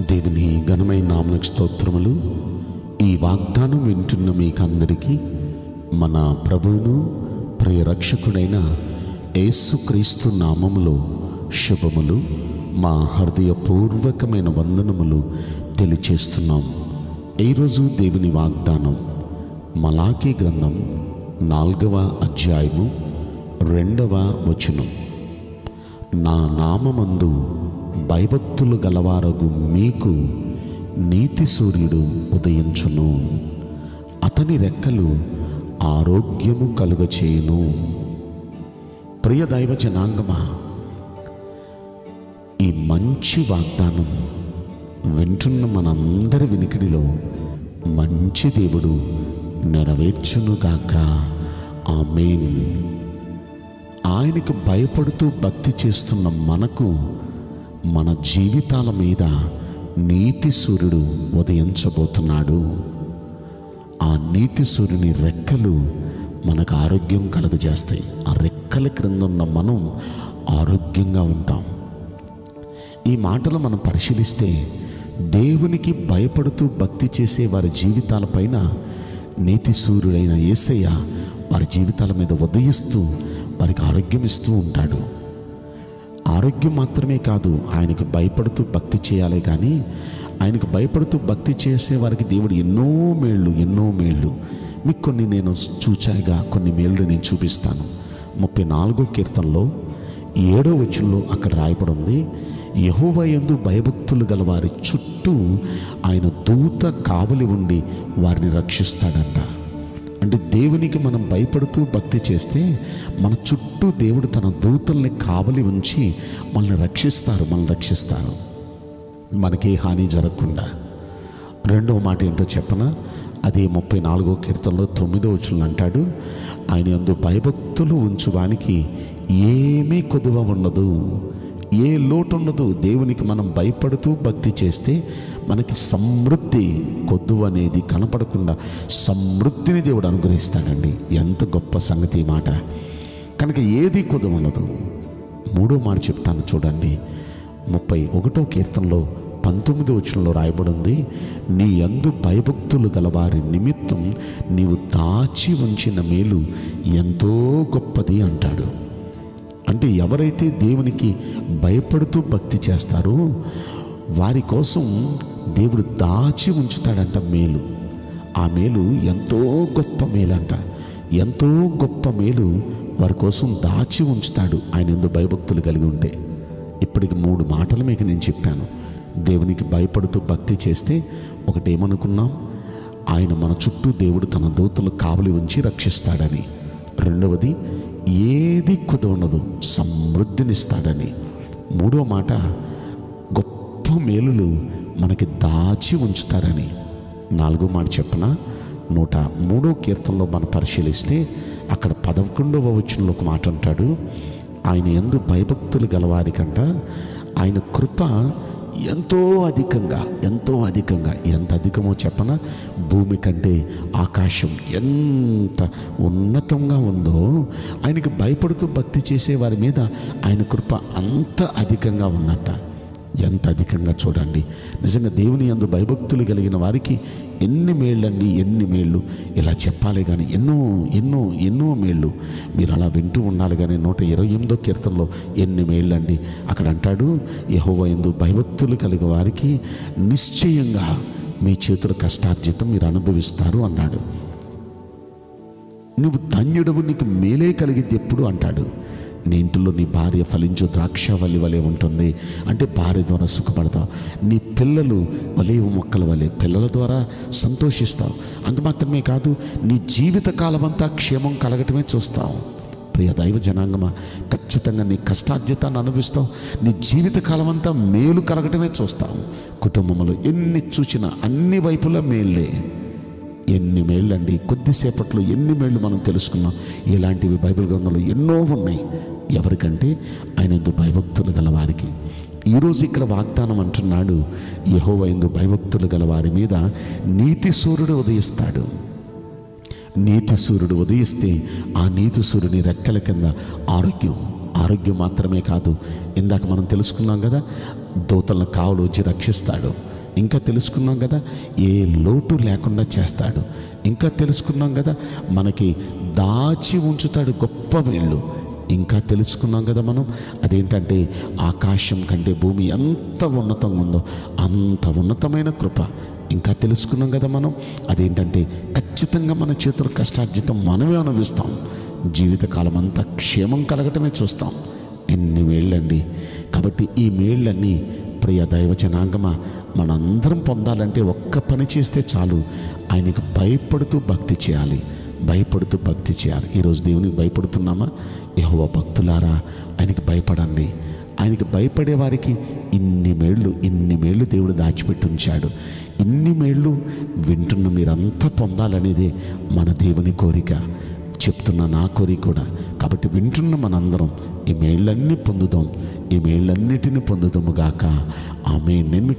దేవుని ఘనమైన నామకు స్తోత్రములు. ఈ వాగ్దానం వింటున్న మీకందరికీ మన ప్రభువును ప్రియరక్షకుడైన యేసుక్రీస్తు నామములో శుభములు. మా హృదయపూర్వకమైన వందనములు తెలియచేస్తున్నాం. ఈరోజు దేవుని వాగ్దానం మలాకీ గ్రంథం నాలుగవ అధ్యాయము రెండవ వచనం. నా నామమందు భయభక్తులు గలవారగు మీకు నీతి సూర్యుడు ఉదయించును. అతని రెక్కలు ఆరోగ్యము కలుగచేయును. ప్రియ దైవ జనాంగమా ఈ మంచి వాగ్దానం వింటున్న మనందరి వినికిడిలో మంచి దేవుడు నెరవేర్చునుగాక. ఆమెన్. ఆయనకు భయపడుతూ భక్తి చేస్తున్న మనకు మన జీవితాల మీద నీతి సూర్యుడు ఉదయించబోతున్నాడు. ఆ నీతి సూర్యుని రెక్కలు మనకు ఆరోగ్యం కలుగజేస్తాయి. ఆ రెక్కల క్రింద ఉన్న మనం ఆరోగ్యంగా ఉంటాం. ఈ మాటలు మనం పరిశీలిస్తే దేవునికి భయపడుతూ భక్తి చేసే వారి జీవితాలపైన నీతి సూర్యుడైన యేసయ్య వారి జీవితాల మీద ఉదయిస్తూ వారికి ఆరోగ్యం ఇస్తూ ఉంటాడు. ఆరోగ్యం మాత్రమే కాదు ఆయనకు భయపడుతూ భక్తి చేయాలి కానీ ఆయనకు భయపడుతూ భక్తి చేసే వారికి దేవుడు ఎన్నో మేళ్ళు ఎన్నో మేళ్ళు మీకు కొన్ని నేను చూచాయిగా కొన్ని మేళ్ళు నేను చూపిస్తాను. ముప్పై నాలుగో కీర్తనలో ఏడో వచ్చుల్లో అక్కడ రాయబడి ఉంది యహోవ భయభక్తులు గల వారి చుట్టూ ఆయన దూత కావలి ఉండి వారిని రక్షిస్తాడంట. అంటే దేవునికి మనం భయపడుతూ భక్తి చేస్తే మన చుట్టూ దేవుడు తన దూతల్ని కావలి ఉంచి మనల్ని రక్షిస్తారు మనల్ని రక్షిస్తారు. మనకి హాని జరగకుండా. రెండవ మాట ఏంటో చెప్పనా? అదే ముప్పై నాలుగో కీర్తనలో తొమ్మిదో వచ్చులను అంటాడు ఆయన అందు భయభక్తులు ఉంచువానికి ఏమీ కొదువ ఉండదు. ఏ లోటు ఉండదు దేవునికి మనం భయపడుతూ భక్తి చేస్తే మనకి సమృద్ధి కొద్దు అనేది కనపడకుండా సమృద్ధిని దేవుడు అనుగ్రహిస్తాడండి. ఎంత గొప్ప సంగతి మాట. కనుక ఏది కొద్దు ఉండదు మూడో మాట చెప్తాను చూడండి. ముప్పై ఒకటో కీర్తనలో పంతొమ్మిది వచనంలో రాయబడి ఉంది నీ అందు భయభక్తులు గలవారి నిమిత్తం నీవు దాచి ఉంచిన మేలు ఎంతో గొప్పది అంటాడు. అంటే ఎవరైతే దేవునికి భయపడుతూ భక్తి చేస్తారో వారి కోసం దేవుడు దాచి ఉంచుతాడంట మేలు. ఆ మేలు ఎంతో గొప్ప మేలంట. ఎంతో గొప్ప మేలు వారి కోసం దాచి ఉంచుతాడు ఆయన ఎందు భయభక్తులు కలిగి ఉంటే. ఇప్పటికి మూడు మాటలు మీకు నేను చెప్పాను. దేవునికి భయపడుతూ భక్తి చేస్తే ఒకటి ఏమనుకున్నాం ఆయన మన చుట్టూ దేవుడు తన దూతలు కావలి ఉంచి రక్షిస్తాడని. రెండవది ఏది కుదవనదు సమృద్ధినిస్తాడని. మూడో మాట గొప్ప మేలులు మనకి దాచి ఉంచుతారని. నాలుగో మాట చెప్పిన నూట మూడో కీర్తనలో మనం పరిశీలిస్తే అక్కడ పదకొండవ వచనంలో ఒక మాట అంటాడు. ఆయన ఎందు భయభక్తులు గలవారికంట ఆయన కృప ఎంతో అధికంగా ఎంతో అధికంగా ఎంత అధికమో చెప్పన? భూమి కంటే ఆకాశం ఎంత ఉన్నతంగా ఉందో ఆయనకి భయపడుతూ భక్తి చేసే వారి మీద ఆయన కృప అంత అధికంగా ఉన్నట్ట. ఎంత అధికంగా చూడండి. నిజంగా దేవుని అందు భయభక్తులు కలిగిన వారికి ఎన్ని మేళ్ళండి ఎన్ని మేళ్ళు? ఇలా చెప్పాలి కానీ ఎన్నో ఎన్నో ఎన్నో మేళ్ళు. మీరు అలా వింటూ ఉండాలి కానీ నూట ఇరవై ఎనిమిదో కీర్తనలో ఎన్ని మేళ్ళండి? అక్కడ అంటాడు యహోవ ఎందు భయభక్తులు కలిగిన వారికి నిశ్చయంగా మీ చేతుల కష్టార్జితం మీరు అనుభవిస్తారు అన్నాడు. నువ్వు ధన్యుడవు నీకు మేలే కలిగింది ఎప్పుడు అంటాడు. నీ ఇంటిలో నీ భార్య ఫలించు ద్రాక్ష వలి వలె ఉంటుంది. అంటే భార్య ద్వారా సుఖపడతావు నీ పిల్లలు వలేవు మొక్కల వలె పిల్లల ద్వారా సంతోషిస్తావు. అంత మాత్రమే కాదు నీ జీవితకాలం అంతా క్షేమం కలగటమే చూస్తావు. ప్రియ దైవ జనాంగమా ఖచ్చితంగా నీ కష్టార్జితాన్ని అనుభవిస్తావు. నీ జీవితకాలం అంతా మేలు కలగటమే చూస్తావు. కుటుంబంలో ఎన్ని చూసినా అన్ని వైపులా మేలే. ఎన్ని మేళ్ళండి? కొద్దిసేపట్లో ఎన్ని మేళ్ళు మనం తెలుసుకున్నాం? ఇలాంటివి బైబిల్ గ్రంథంలో ఎన్నో ఉన్నాయి. ఎవరికంటే? ఆయన ఎందు భయభక్తులు గలవారికి. ఈరోజు ఇక్కడ వాగ్దానం అంటున్నాడు యహోవ ఎందు భయభక్తులు గల వారి మీద నీతి సూర్యుడు ఉదయిస్తాడు. నీతి సూర్యుడు ఉదయిస్తే ఆ నీతి సూర్యుని రెక్కల కింద ఆరోగ్యం ఆరోగ్యం మాత్రమే కాదు ఇందాక మనం తెలుసుకున్నాం కదా దూతలను కావలు వచ్చి రక్షిస్తాడు. ఇంకా తెలుసుకున్నాం కదా ఏ లోటు లేకుండా చేస్తాడు. ఇంకా తెలుసుకున్నాం కదా మనకి దాచి ఉంచుతాడు గొప్ప మేళ్ళు ఇంకా తెలుసుకున్నాం కదా మనం అదేంటంటే ఆకాశం కంటే భూమి ఎంత ఉన్నతంగా ఉందో అంత ఉన్నతమైన కృప. ఇంకా తెలుసుకున్నాం కదా మనం అదేంటంటే ఖచ్చితంగా మన చేతుల కష్టార్జితం మనమే అనుభవిస్తాం. జీవితకాలం అంతా క్షేమం కలగటమే చూస్తాం. ఎన్ని మేళ్ళండి. కాబట్టి ఈ మేళ్ళన్నీ ప్రియ దైవ జనాంగమ మనందరం పొందాలంటే ఒక్క పని చేస్తే చాలు. ఆయనకు భయపడుతూ భక్తి చేయాలి. భయపడుతూ భక్తి చేయాలి. ఈరోజు దేవునికి భయపడుతున్నామా? యహోవ భక్తులారా ఆయనకి భయపడండి. ఆయనకి భయపడే వారికి ఇన్ని మేళ్ళు ఇన్ని మేళ్ళు దేవుడు దాచిపెట్టి ఉంచాడు ఇన్ని మేళ్ళు వింటున్న మీరంతా పొందాలనేదే మన దేవుని కోరిక. చెప్తున్న నా కోరిక కూడా. కాబట్టి వింటున్న మనందరం ఈ మేళ్ళన్నీ పొందుదాం. ఈ మేళ్ళన్నిటిని పొందుదాము గాక. ఆమె నేను